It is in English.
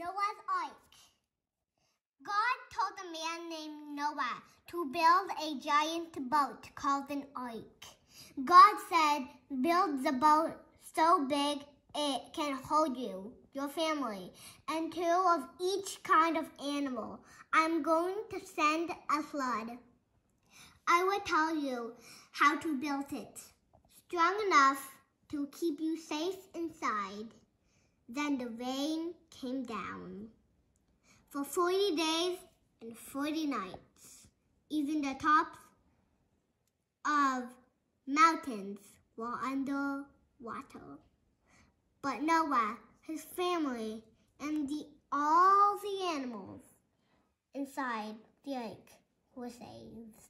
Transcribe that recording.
Noah's Ark. God told a man named Noah to build a giant boat called an ark. God said, build the boat so big it can hold you, your family, and two of each kind of animal. I'm going to send a flood. I will tell you how to build it. Strong enough to keep you safe inside. Then the rain came down. For 40 days and 40 nights, even the tops of mountains were under water. But Noah, his family, and the, all the animals inside the ark were saved.